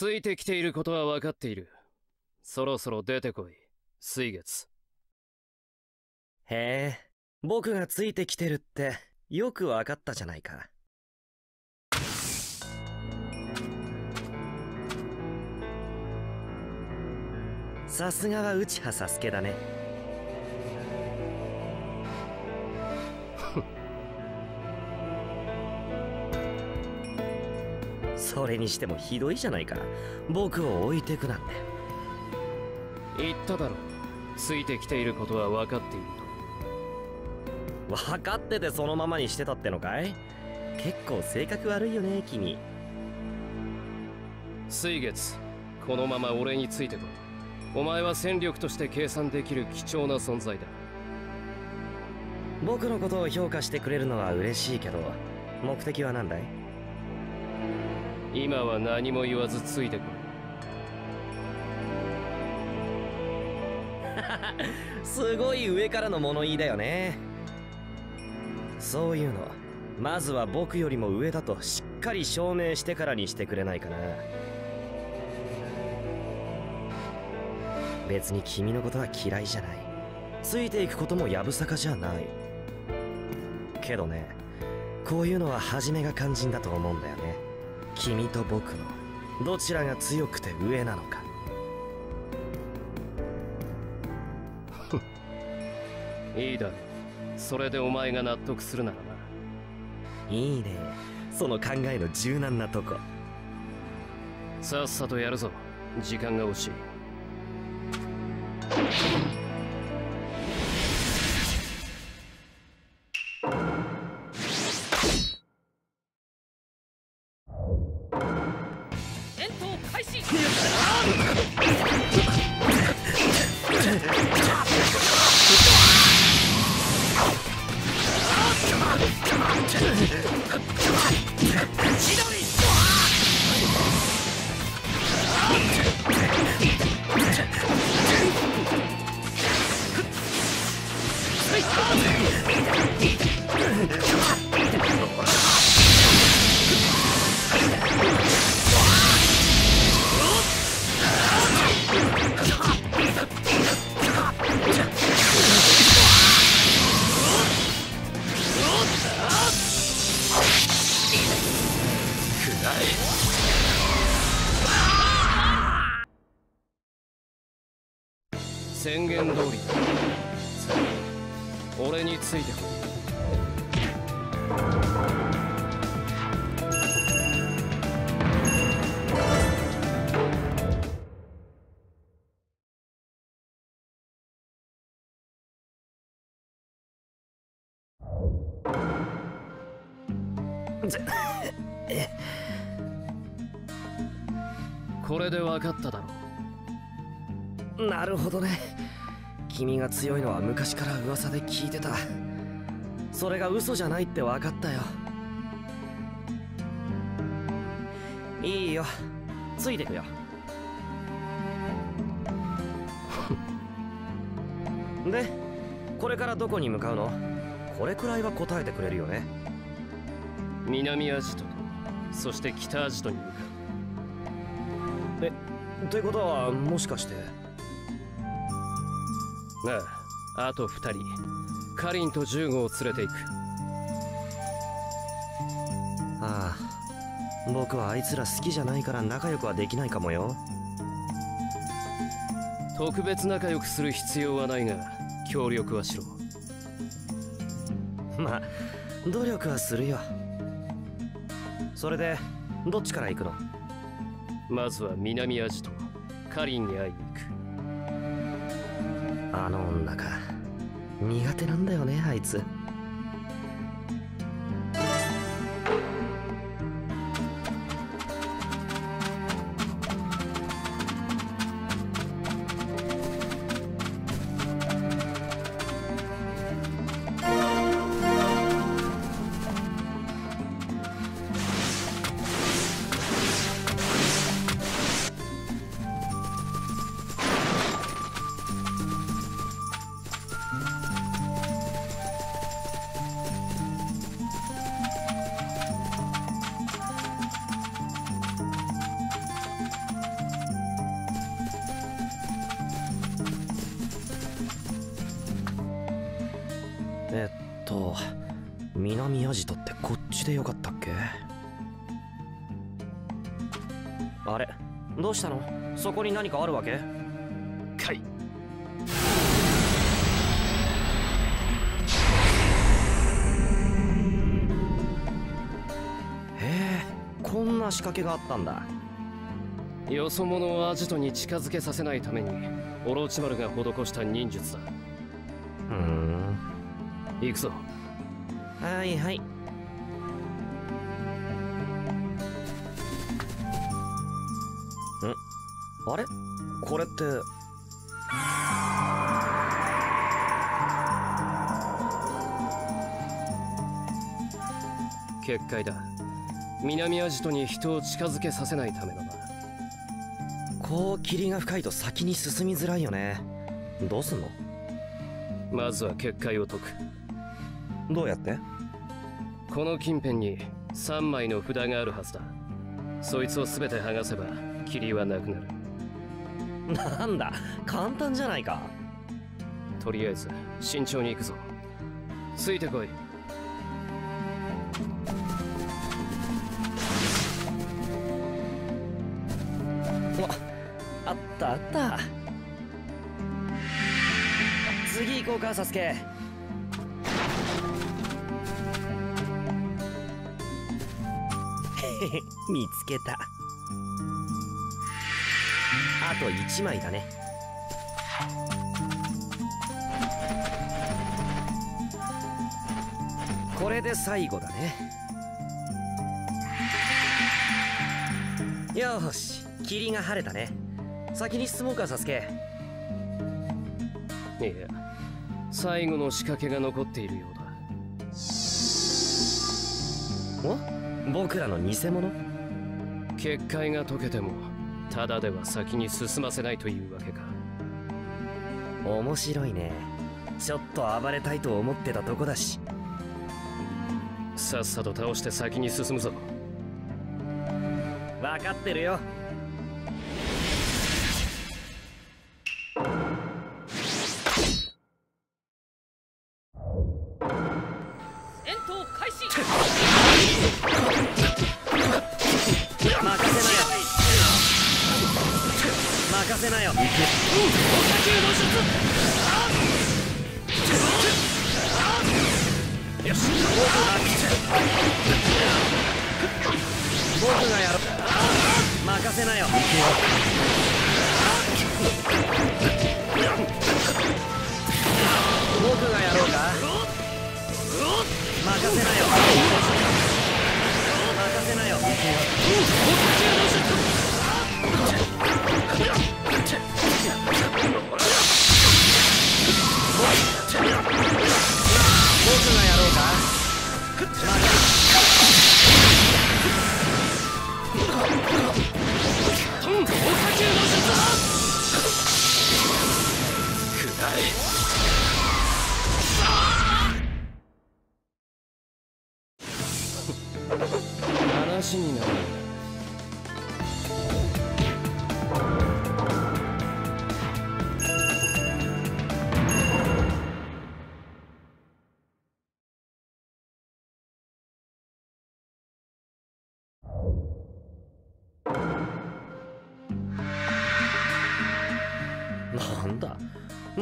ついてきていることは分かっている。そろそろ出てこい水月。へえ僕がついてきてるってよく分かったじゃないか。さすがは内葉サスケだね。それにしてもひどいじゃないか。僕を置いてくなんて。言っただろ。ついてきていることは分かっていると。分かっててそのままにしてたってのかい？結構性格悪いよね君。水月このまま俺についてこいお前は戦力として計算できる貴重な存在だ。僕のことを評価してくれるのは嬉しいけど目的は何だい？今は何も言わずついてこい。すごい上からの物言いだよね。そういうのまずは僕よりも上だとしっかり証明してからにしてくれないかな。別に君のことは嫌いじゃない。ついていくこともやぶさかじゃない。けどねこういうのは初めが肝心だと思うんだよね。君と僕のどちらが強くて上なのか。いいだろう。それでお前が納得するならないいね。その考えの柔軟なとこ。さっさとやるぞ。時間が惜しい宣言通り俺についてここれで分かっただろう。なるほどね。君が強いのは昔から噂で聞いてた。それが嘘じゃないって分かったよ。いいよ。ついてくよ。でこれからどこに向かうの？これくらいは答えてくれるよね。南アジトとそして北アジトに向かう。えってことはもしかして。あああと2人。カリンとジューゴを連れて行く。ああ僕はあいつら好きじゃないから仲良くはできないかもよ。特別仲良くする必要はないが協力はしろ。まあ努力はするよ。それでどっちから行くの？まずは南アジトカリンに会いに行く。あの女か。苦手なんだよねあいつ。ちでよかったっけ？あれ？どうしたの？そこに何かあるわけ？かい。へえこんな仕掛けがあったんだ。よそ者をアジトに近づけさせないためにオロチマルが施した忍術だ。ふん。行くぞ。はいはいあれ？これって。結界だ。南アジトに人を近づけさせないためのなこう霧が深いと先に進みづらいよね。どうすんの？まずは結界を解く。どうやって？この近辺に3枚の札があるはずだ。そいつを全て剥がせば霧はなくなるなんだ？簡単じゃないか。とりあえず慎重に行くぞ。ついてこい。あったあった。次行こうかサスケ。へへ見つけたあと1枚だね。これで最後だね。よーし霧が晴れたね。先に進もうかサスケいや最後の仕掛けが残っているようだ。お？僕らの偽物？結界が解けてもただでは先に進ませないというわけか。面白いね。ちょっと暴れたいと思ってたとこだし。さっさと倒して先に進むぞ。分かってるよ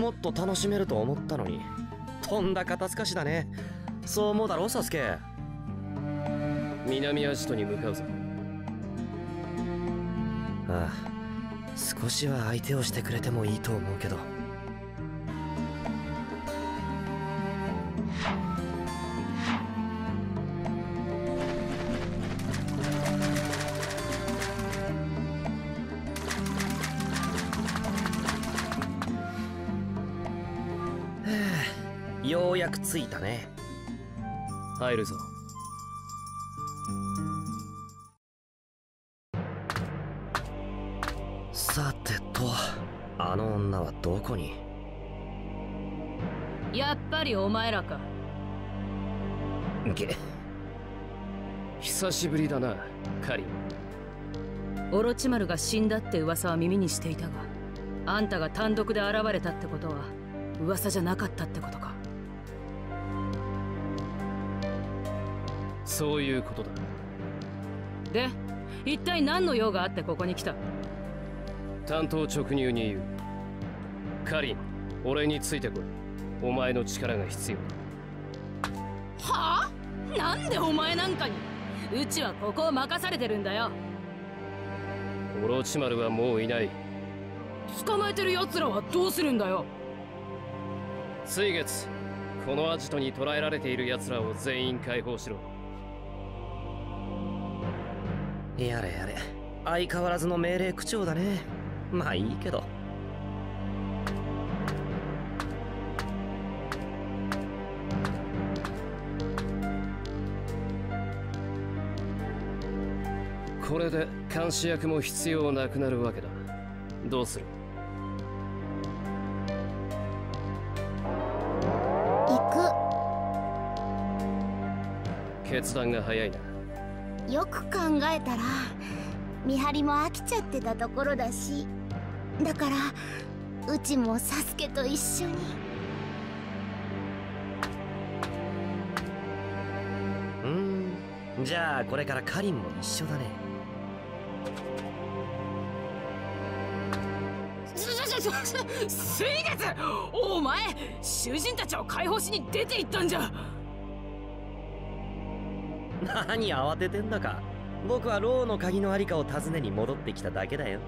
もっと楽しめると思ったのに。とんだ肩透かしだね。そう思うだろサスケ。南アジトに向かうぞ。ああ少しは相手をしてくれてもいいと思うけど入るぞ。さてとあの女はどこに？やっぱりお前らか。げ久しぶりだなカリン。オロチマルが死んだって噂は耳にしていたがあんたが単独で現れたってことは噂じゃなかったってことそういうことだ。で一体何の用があってここに来た？担当直入に言う。カリン俺についてこい。お前の力が必要だ。はあ？なんでお前なんかに？うちはここを任されてるんだよ。オロチマルはもういない。捕まえてる奴らはどうするんだよ？水月このアジトに捕らえられている奴らを全員解放しろやれやれ。相変わらずの命令口調だね。まあいいけど。これで監視役も必要なくなるわけだ。どうする？行決断が早いな。くよく考えたら見張りも飽きちゃってたところだしだからうちもサスケと一緒に。うーん。じゃあこれからカリンも一緒だね。しししし水月お前囚人たちを解放しに出て行ったんじゃ何慌ててんだか。僕はローの鍵のありかを尋ねに戻ってきただけだよ。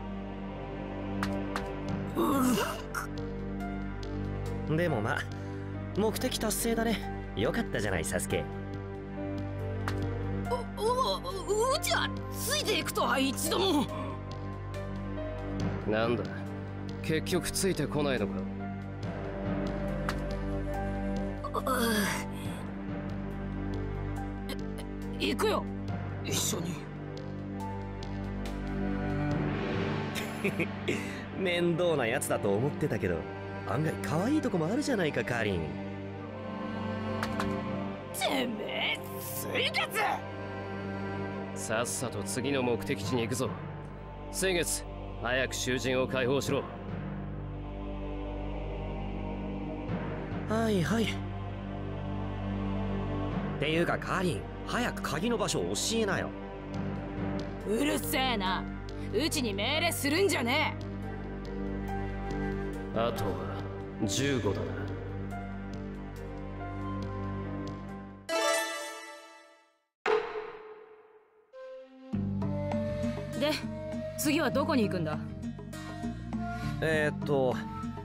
でもまあ目的達成だね。よかったじゃないサスケ。うううちはついていくとは一度も。なんだ。結局ついてこないのか行くよ。一緒に。面倒なやつだと思ってたけど案外可愛いとこもあるじゃないかカリン。てめえ水月！さっさと次の目的地に行くぞ。先月早く囚人を解放しろ。はいはい。っていうかカリン早く鍵の場所を教えなよ。うるせえな。うちに命令するんじゃねあとは15だな。えで次はどこに行くんだ？えー、っと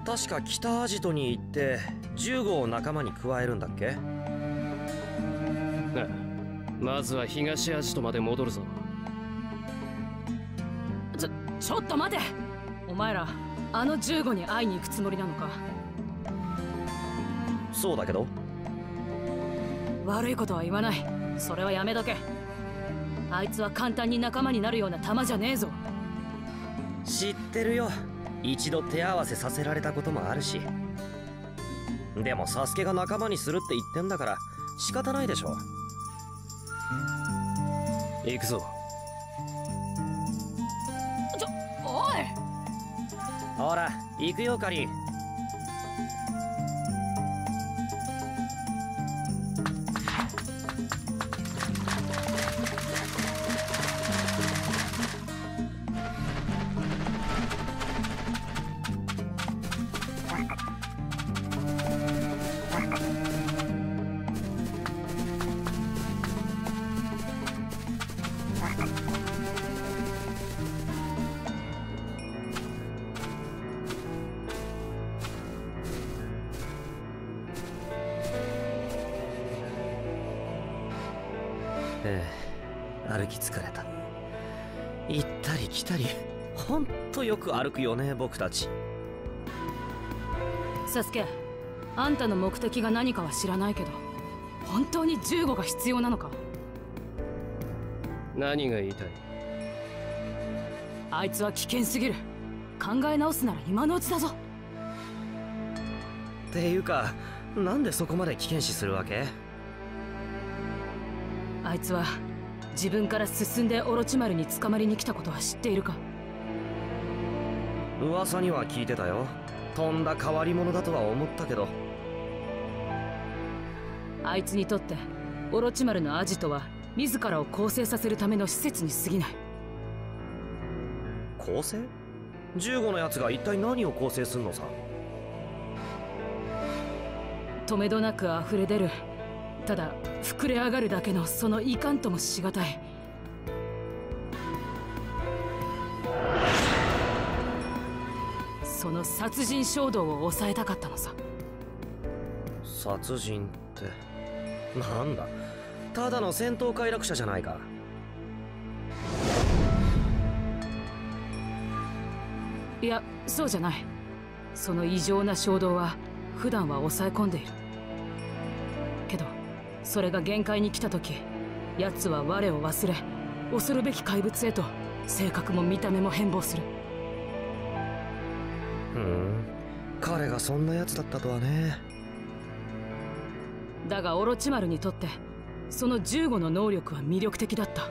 確か北アジトに行って15を仲間に加えるんだっけ？まずは東アジトまで戻るぞ。ちょちょっと待て。お前らあの15に会いに行くつもりなのか？そうだけど。悪いことは言わない。それはやめとけ。あいつは簡単に仲間になるような玉じゃねえぞ。知ってるよ。一度手合わせさせられたこともあるし。でもサスケが仲間にするって言ってんだから仕方ないでしょ行くぞ。ちょおい。ほら行くよカリン歩き疲れた。行ったり来たり。ほんとよく歩くよね僕たち。サスケあんたの目的が何かは知らないけど本当に15が必要なのか？何が言いたい？あいつは危険すぎる。考え直すなら今のうちだぞ。っていうかなんでそこまで危険視するわけ？あいつは自分から進んでオロチマルに捕まりに来たことは知っているか？噂には聞いてたよ。とんだ変わり者だとは思ったけど。あいつにとってオロチマルのアジトは自らを構成させるための施設に過ぎない。構成 ?15 のやつが一体何を構成すんのさ？止めどなく溢れ出るただ膨れ上がるだけのそのいかんともしがたい。その殺人衝動を抑えたかったのさ。殺人ってなんだ？ただの戦闘快楽者じゃないか。いやそうじゃない。その異常な衝動は普段は抑え込んでいるそれが限界に来た時奴は我を忘れ恐るべき怪物へと性格も見た目も変貌する。ふん。彼がそんなやつだったとはね。だがオロチマルにとってその15の能力は魅力的だった。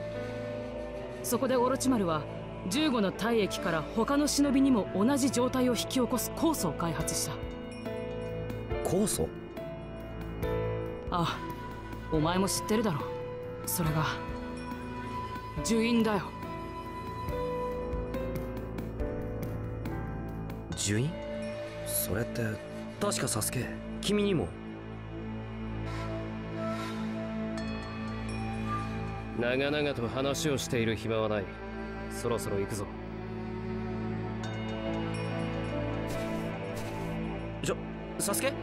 そこでオロチマルは15の体液から他の忍びにも同じ状態を引き起こす酵素を開発した。酵素？ああお前も知ってるだろ。それが呪印だよ。呪印それって確かサスケ君にも？長々と話をしている暇はない。そろそろ行くぞ。ちょサスケ？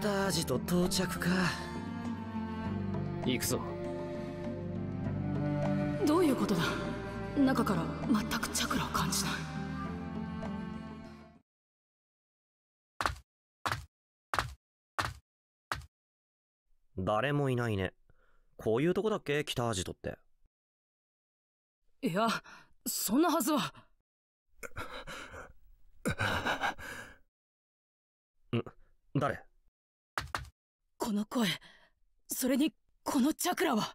北アジト到着か。行くぞ。どういうことだ？中から全くチャクラを感じない。誰もいないね。こういうとこだっけ？北アジトって。いやそんなはずは。誰？この声。それにこのチャクラは。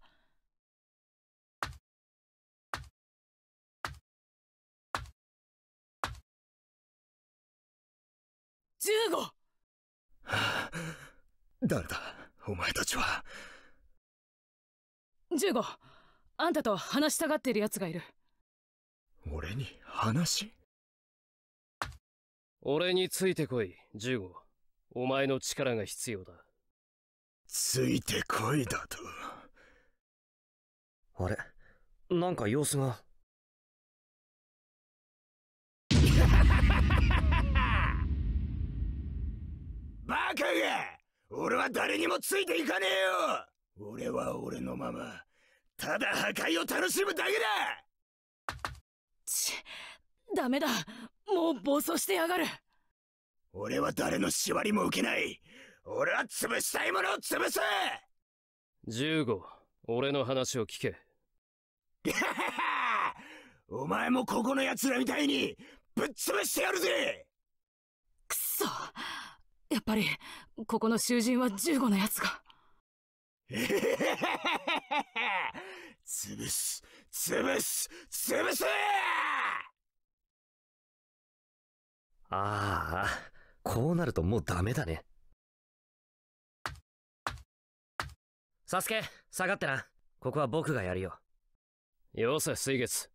15誰だ？お前たちは。15あんたと話したがっている奴がいる。俺に話？俺についてこい15お前の力が必要だついてこいだと。あれ？なんか様子が。バカが俺は誰にもついていかねえよ。俺は俺のままただ破壊を楽しむだけだ。ちダメだ。もう暴走してやがる。俺は誰の縛りも受けない俺は潰したいものを潰す！15俺の話を聞け。お前もここの奴らみたいにぶっ潰してやるぜ！くそ！やっぱりここの囚人は15のやつが。潰す！潰す！潰す！ああこうなるともうダメだねサスケ下がってな。ここは僕がやるよ。よせ水月。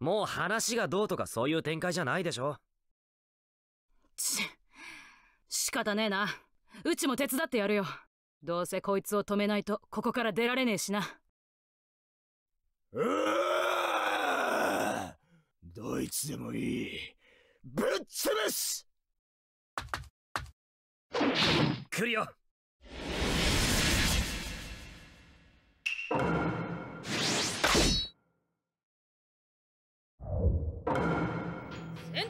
もう話がどうとかそういう展開じゃないでしょ。ち仕方ねえな。うちも手伝ってやるよ。どうせこいつを止めないとここから出られねえしな。うーどいつでもいい。ぶっ潰す。来るよ戦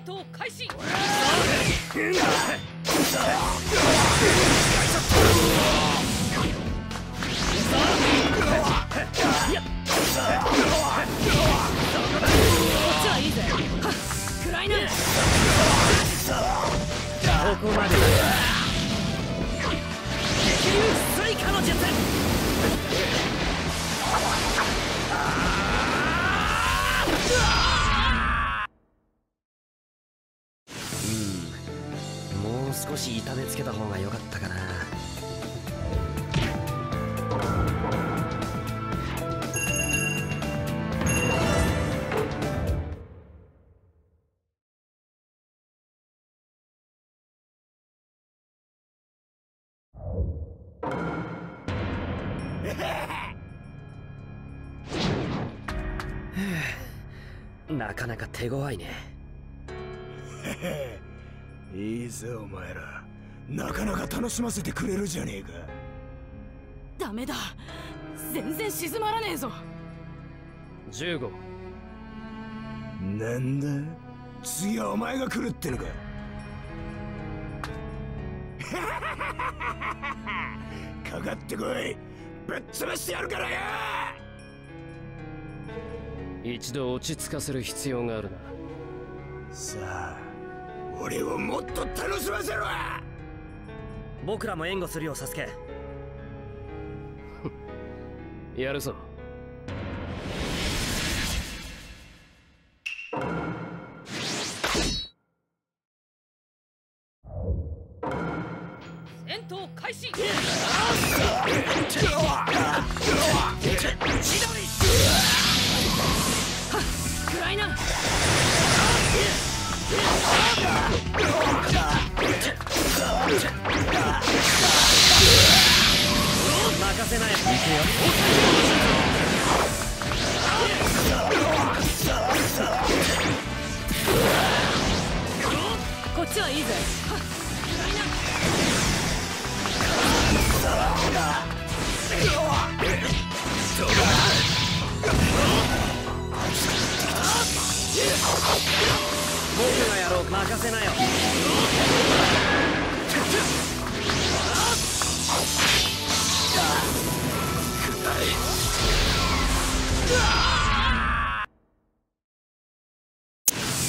闘開始。こここまでだ。激流スイカの術うん。もう少し痛めつけた方が良かったかな。なかなか手強いね。いいぜお前ら。なかなか楽しませてくれるじゃねえか。ダメだ。全然静まらねえぞ。15なんだ？次はお前が来るってのか。かかってこい。ぶっ潰してやるからよ一度落ち着かせる必要があるな。さあ俺をもっと楽しませろ!僕らも援護するよサスケ。やるぞ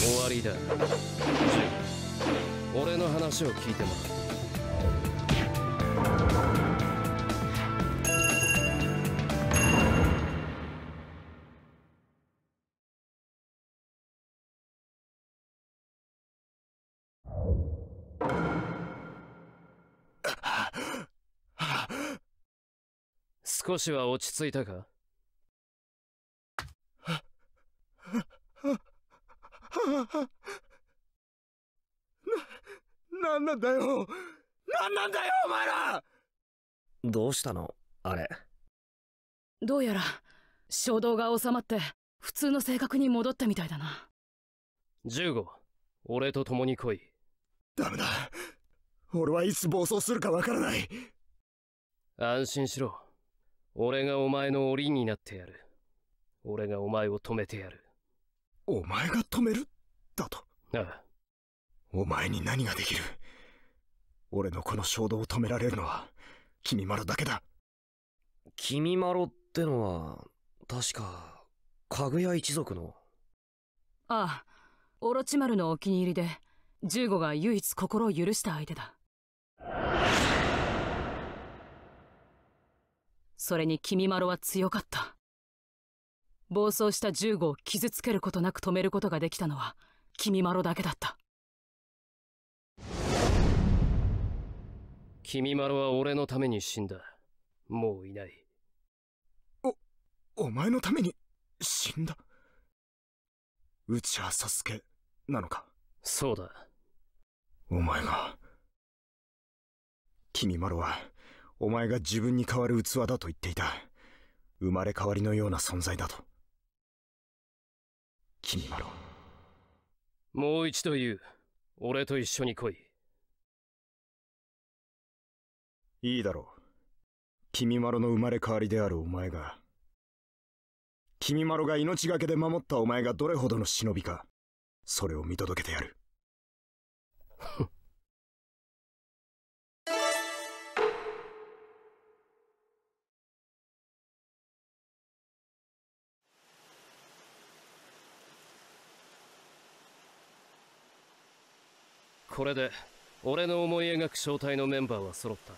終わりだ。俺の話を聞いてもらう。少しは落ち着いたか？なんなんだよ。なんなんだよお前ら！どうしたの？あれ。どうやら衝動が収まって普通の性格に戻ったみたいだな。15俺と共に来い。ダメだ。俺はいつ暴走するかわからない。安心しろ。俺がお前の檻になってやる。俺がお前を止めてやる。お前が止める？だと。ああ。お前に何ができる？俺のこの衝動を止められるのは君まるだけだ。君まろってのは確かかぐや一族の。ああオロチマルのお気に入りで15が唯一心を許した相手だ。それに君まろは強かった。暴走した15を傷つけることなく止めることができたのは君まろだけだった。君まろは俺のために死んだ。もういない。お前のために死んだ？内葉サスケなのか？そうだ。お前が。君まろはお前が自分に代わる器だと言っていた。生まれ変わりのような存在だと。君まろもう一度言う。俺と一緒に来い。いいだろう。君まろの生まれ変わりであるお前が。君まろが命がけで守ったお前がどれほどの忍びか。それを見届けてやる これで俺の思い描く正体のメンバーは揃った。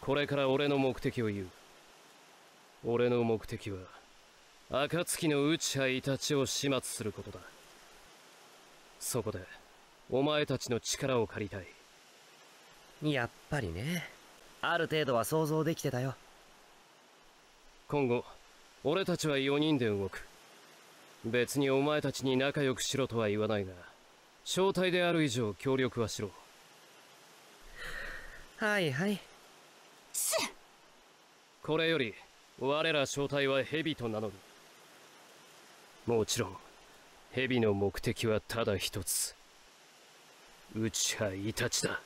これから俺の目的を言う。俺の目的は暁の内葉イタチを始末することだ。そこでお前たちの力を借りたい。やっぱりね。ある程度は想像できてたよ。今後俺たちは4人で動く別にお前たちに仲良くしろとは言わないが正体である以上協力はしろ。はいはい。これより我ら正体は蛇と名乗る。もちろん蛇の目的はただ一つ。内葉イタチだ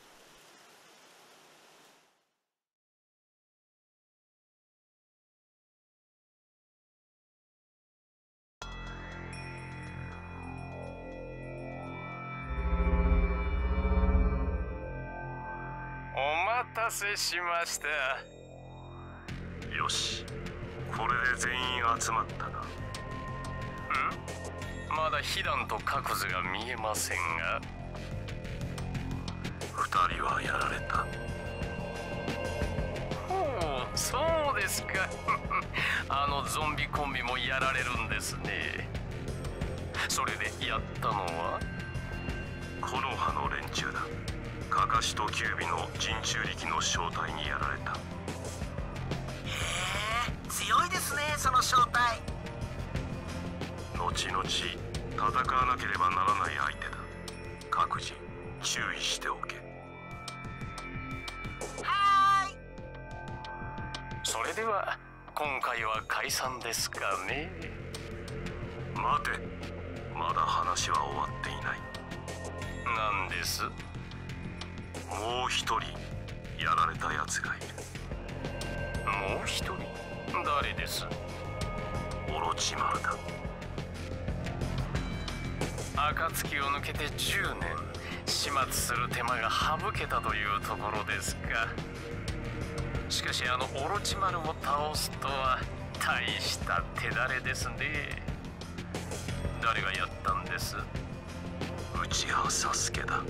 せしました。よし。これで全員集まったな。ん？まだ被弾と各図が見えませんが。二人はやられた。ほうそうですか。あのゾンビコンビもやられるんですね。それでやったのは？木の葉の連中だカカシとキュービの人中力の正体にやられた。へえ強いですねその正体。後々戦わなければならない相手だ。各自注意しておけ。はーい。それでは今回は解散ですかね。待て。まだ話は終わっていない。何ですもう一人やられた奴がいる。もう一人？誰です？オロチマルだ。暁を抜けて10年。始末する手間が省けたというところですか。しかしあのオロチマルを倒すとは大した手だれですね。誰がやったんです？内葉サスケだ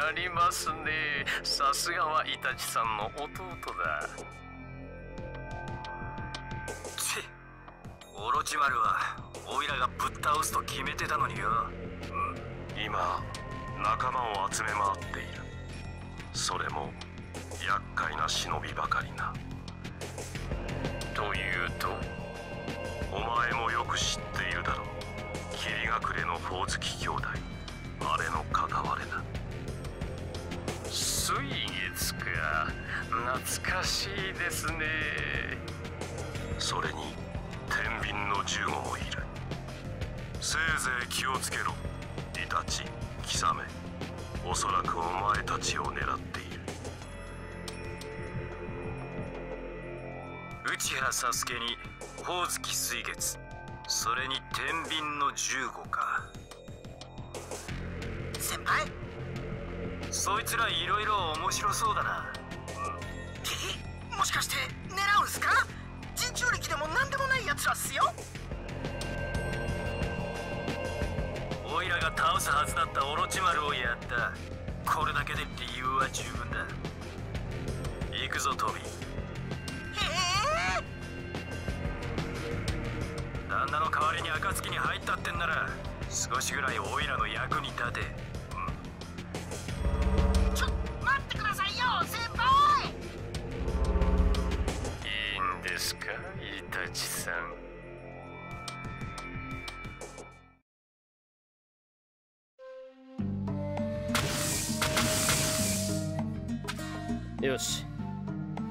やりますね。さすがはイタチさんの弟だ。ちオロチマルはオイラがぶっ倒すと決めてたのによ。うん。今仲間を集め回っている。それも厄介な忍びばかりな。というとお前もよく知っているだろう。霧隠れのほおずき兄弟。あれの片割れだ。水月か懐かしいですね。それに天秤の銃もいる。せいぜい気をつけろ。イタチキサメ。おそらくお前たちを狙っている。内原サスケにほおずき水月。それに天秤の15か。そいつらいろいろ面白そうだな。もしかして狙うんすか？人中力でも何でもないやつらっすよ。オイラが倒すはずだったオロチマルをやった。これだけで理由は十分だ。行くぞトビー。へえ？旦那の代わりに暁に入ったってんなら少しぐらいオイラの役に立て。ですかイタチさんよし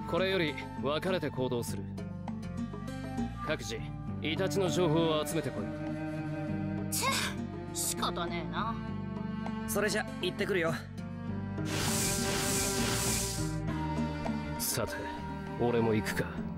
これより分かれて行動する。各自イタチの情報を集めてこい。仕方ねえな。それじゃ行ってくるよ。さて俺も行くか